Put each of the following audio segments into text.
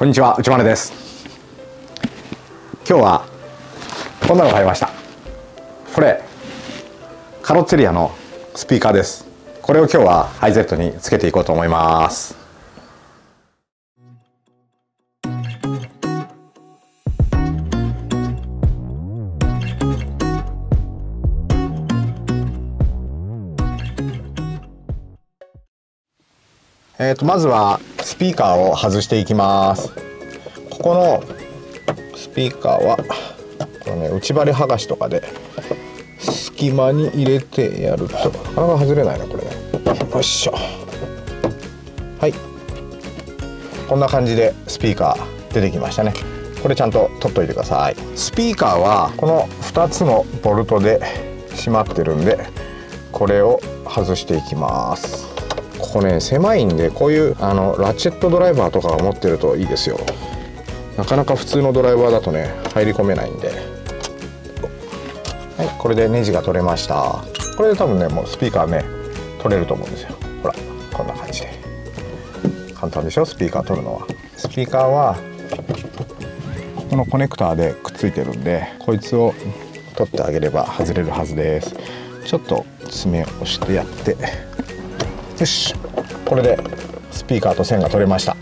こんにちは内丸です。今日はこんなの買いました。これカロッツェリアのスピーカーです。これを今日はハイゼットにつけていこうと思います。えー、とまずはスピーカーを外していきます。ここのスピーカーはこのね内張り剥がしとかで隙間に入れてやると。なかなか外れないなこれね。よいしょ。はい。こんな感じでスピーカー出てきましたね。これちゃんと取っといてください。スピーカーはこの2つのボルトで閉まってるんでこれを外していきます。ここね狭いんでこういうあのラチェットドライバーとかを持ってるといいですよ。なかなか普通のドライバーだとね入り込めないんで。はいこれでネジが取れました。これで多分ねもうスピーカーね取れると思うんですよ。ほらこんな感じで。簡単でしょスピーカー取るのは。スピーカーはこのコネクターでくっついてるんでこいつを取ってあげれば外れるはずです。ちょっと爪を押してやって。よしこれでスピーカーと線が取れました。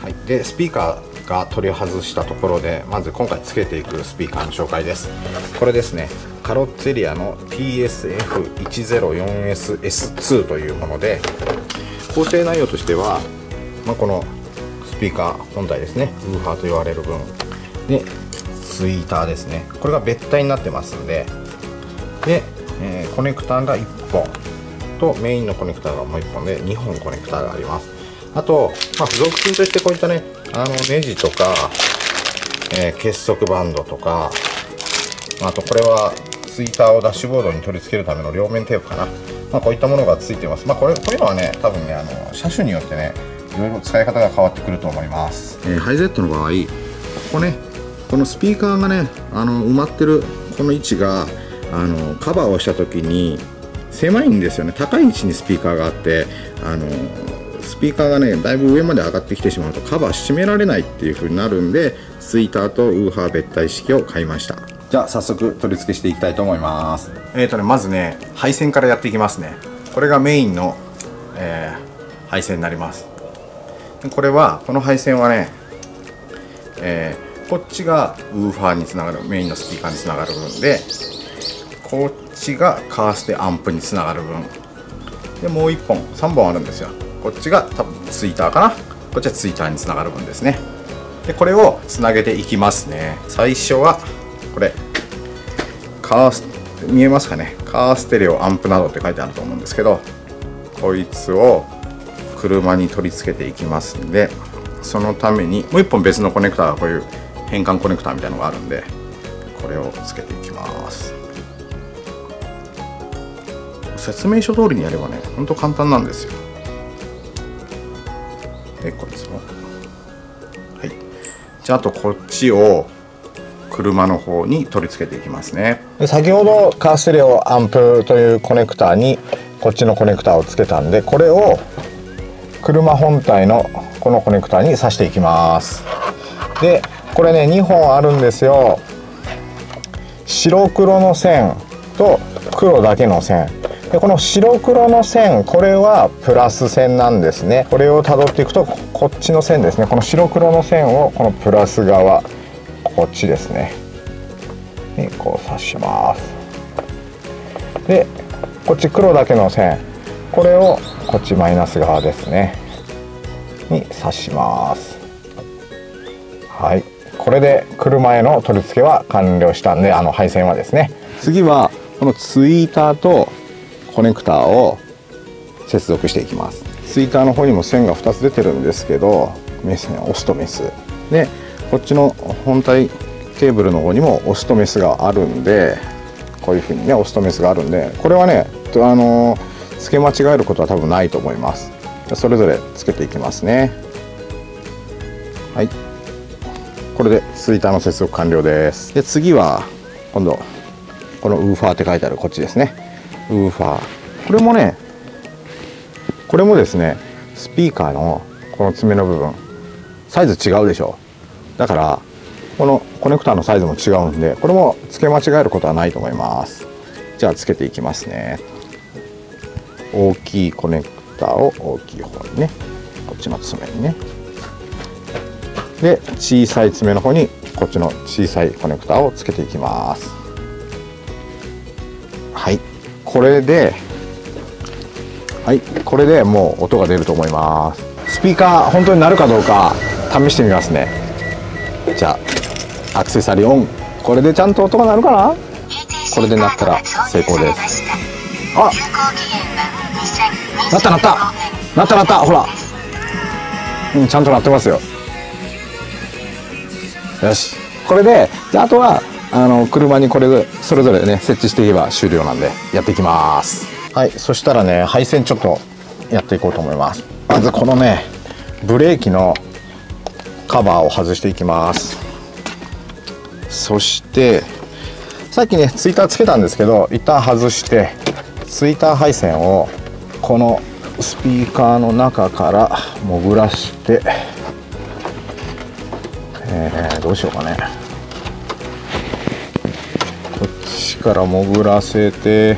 はいでスピーカーが取り外したところでまず今回つけていくスピーカーの紹介です。これですねカロッツェリアの TSF104SS2 というもので構成内容としては、まあ、このスピーカー本体ですねウーファーと言われる分でスイーターですね。これが別体になってますんでで、えー、コネクターが1本。とメインのコネクタがもう1本で2本コネクタがあります。あと、まあ、付属品としてこういったねあのネジとか、えー、結束バンドとかあとこれはツイーターをダッシュボードに取り付けるための両面テープかな、まあ、こういったものがついてます。まあこれこういうのはね多分ねあの車種によってねいろいろ使い方が変わってくると思います、えー、ハイゼットの場合ここねこのスピーカーがねあの埋まってるこの位置があのカバーをした時に狭いんですよね。高い位置にスピーカーがあってあのスピーカーがねだいぶ上まで上がってきてしまうとカバー閉められないっていう風になるんでスイーターとウーハー別体式を買いました。じゃあ早速取り付けしていきたいと思います。えーとねまずね配線からやっていきますね。これがメインの、えー、配線になります。これはこの配線はね、えー、こっちがウーファーにつながるメインのスピーカーにつながる分でこっちがカーステアンプにつながる分。でもう1本3本あるんですよ。こっちが多分ツイーターかな。こっちはツイーターにつながる分ですね。でこれをつなげていきますね。最初はこれカース見えますかね？カーステレオアンプなどって書いてあると思うんですけどこいつを車に取り付けていきますんでそのためにもう1本別のコネクタがこういう変換コネクタみたいなのがあるんでこれをつけていきます。説明書通りにやればねほんと簡単なんですよ。でこいつも。はい。じゃああとこっちを車の方に取り付けていきますね。先ほどカーステレオアンプというコネクターにこっちのコネクターをつけたんでこれを車本体のこのコネクターに挿していきます。でこれね2本あるんですよ。白黒の線と黒だけの線。でこの白黒の線これはプラス線なんですね。これをたどっていくとこっちの線ですね。この白黒の線をこのプラス側こっちですね。にこう刺します。でこっち黒だけの線。これをこっちマイナス側ですね。に刺します。はい。これで車への取り付けは完了したんであの配線はですね。次はこのツイーターとコネクターを接続していきます。ツイーターの方にも線が2つ出てるんですけどメスオスとメス。でこっちの本体ケーブルの方にもオスとメスがあるんでこういうふうにねオスとメスがあるんでこれはねあの付け間違えることは多分ないと思います。それぞれつけていきますね。はい。これでツイーターの接続完了です。で次は今度このウーファーって書いてあるこっちですね。ウーファー。これもねこれもですねスピーカーのこの爪の部分サイズ違うでしょ。だからこのコネクタのサイズも違うんでこれも付け間違えることはないと思います。じゃあつけていきますね。大きいコネクタを大きい方にねこっちの爪にね。で小さい爪の方にこっちの小さいコネクタをつけていきます。はい。これではいこれでもう音が出ると思います。スピーカー本当になるかどうか試してみますね。じゃあアクセサリーオン。これでちゃんと音が鳴るかな？これで鳴ったら成功です。あ！なったなった。なったなった。ほら。うんちゃんと鳴ってますよ。よし。これでじゃああとはあの車にこれでそれぞれね設置していけば終了なんでやっていきます。はいそしたらね配線ちょっとやっていこうと思います。まずこのねブレーキのカバーを外していきます。そしてさっきねツイッターつけたんですけど一旦外してツイッター配線をこのスピーカーの中から潜らしてえー、どうしようかね。から潜らせて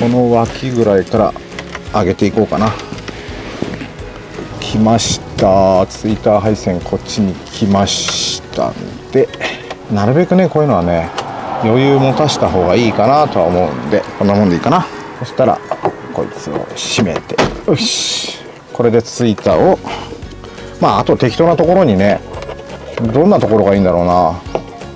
この脇ぐらいから上げていこうかな。来ました。ツイッター配線こっちに来ましたんでなるべくねこういうのはね余裕持たした方がいいかなとは思うんでこんなもんでいいかな。そしたらこいつを閉めてよし。これでツイッターをまああと適当なところにねどんなところがいいんだろうな。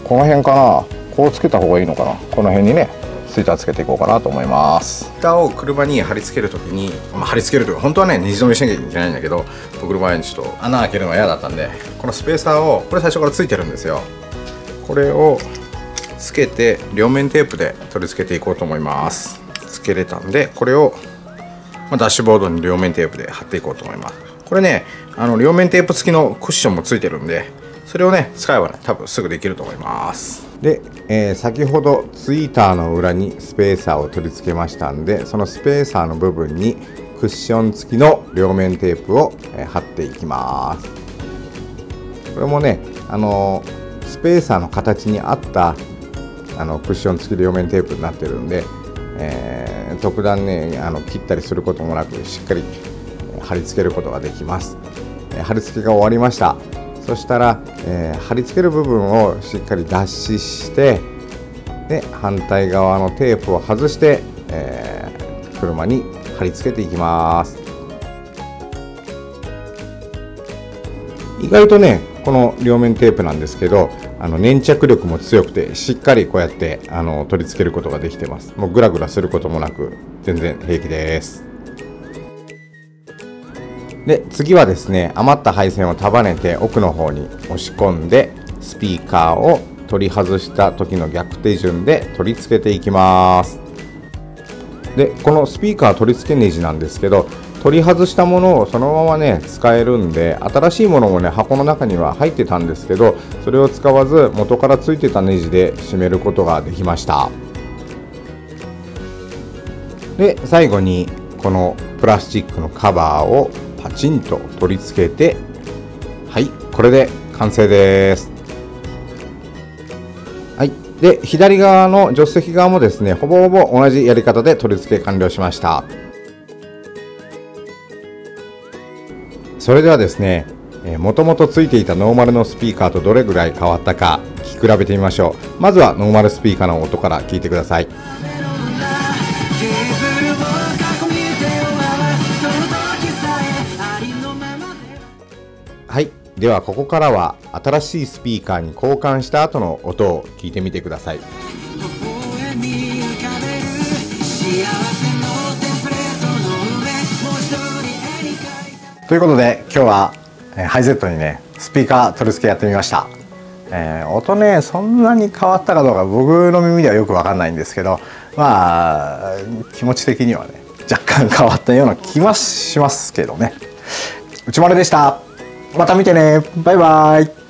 この辺かな。こうつけた方がいいのかな？この辺にねツイッターつけていこうかなと思います。ツイッターを車に貼り付けるときに、まあ、貼り付けるというか本当はね虹止めしなきゃいけないんだけど僕の場合にちょっと穴開けるのは嫌だったんでこのスペーサーをこれ最初からついてるんですよ。これをつけて両面テープで取り付けていこうと思います。つけれたんでこれを、ま、ダッシュボードに両面テープで貼っていこうと思います。これねあの両面テープ付きのクッションもついてるんでそれをね使えばね多分すぐできると思います。で、えー、先ほどツイーターの裏にスペーサーを取り付けましたんでそのスペーサーの部分にクッション付きの両面テープを、え、貼っていきます。これもねあのー、スペーサーの形に合ったあのクッション付き両面テープになってるんで、えー、特段ねあの切ったりすることもなくしっかり貼り付けることができます、え貼り付けが終わりました。そしたら、えー、貼り付ける部分をしっかり脱脂してで反対側のテープを外して、えー、車に貼り付けていきます。意外とねこの両面テープなんですけどあの粘着力も強くてしっかりこうやってあの取り付けることができてます。もうグラグラすることもなく全然平気です。で次はですね余った配線を束ねて奥の方に押し込んでスピーカーを取り外した時の逆手順で取り付けていきます。でこのスピーカー取り付けネジなんですけど取り外したものをそのままね使えるんで新しいものもね箱の中には入ってたんですけどそれを使わず元からついてたネジで締めることができました。で最後にこのプラスチックのカバーをパチンと取り付けてはいこれで完成です。はいで左側の助手席側もですねほぼほぼ同じやり方で取り付け完了しました。それではですねもともとついていたノーマルのスピーカーとどれぐらい変わったか聞き比べてみましょう。まずはノーマルスピーカーの音から聞いてください。ではここからは新しいスピーカーに交換した後の音を聞いてみてください。ということで今日はハイゼットにねスピーカー取り付けやってみました、えー、音ねそんなに変わったかどうか僕の耳ではよく分かんないんですけどまあ気持ち的にはね若干変わったような気はしますけどね。内丸でした。また見てね。バイバイ。